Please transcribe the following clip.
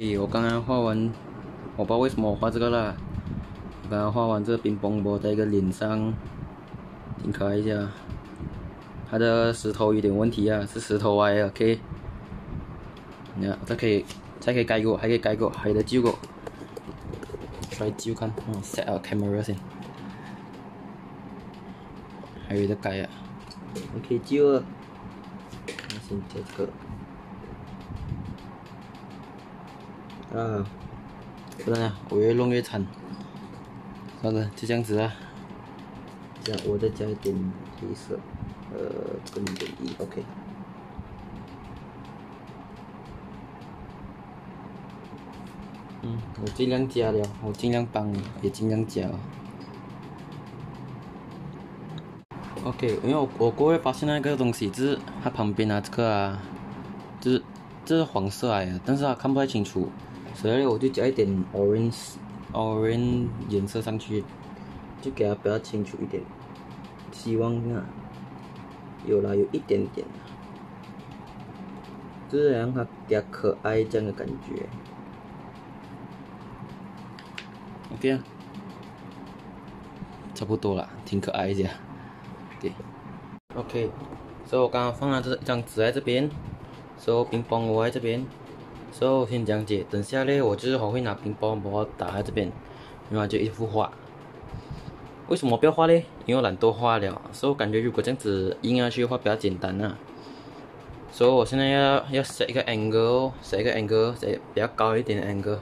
诶，我刚刚画完，我不知道为什么我画这个啦。刚刚画完这个冰崩波在一个脸上，挺可爱一下。它的石头有点问题啊，是石头歪了，OK。你看，它可以，再可以改过，还可以改过，还得救过。来救看，嗯，set 好 camera 先。还有得改啊，，OK 救啊。先接这个。啊，不然我越弄越惨。算了，就这样子啊。这样，我再加一点黑色，呃，跟点一，OK。嗯，我尽量加了，我尽量帮你，也尽量加。OK，因为我我过会发现那个东西，就是它旁边啊这个啊，就是这是黄色来的，但是它看不太清楚，所以我就加一点 orange。orange 颜色上去，就给它比较清楚一点。希望啊，有了有一点点，就是让它比较可爱这样的感觉。OK 啊，差不多了，挺可爱一下。对，OK，所以我刚刚放了这张纸在这边，所以冰棒我在这边。所以我先讲解，等下咧，我就是还会拿乒乓波打在这边，然后就一幅画。为什么不要画咧？因为懒惰画了，所以我感觉如果这样子印下去的话比较简单啊。所以我现在要要设一个 angle，设一个 angle，设比较高一点的 angle。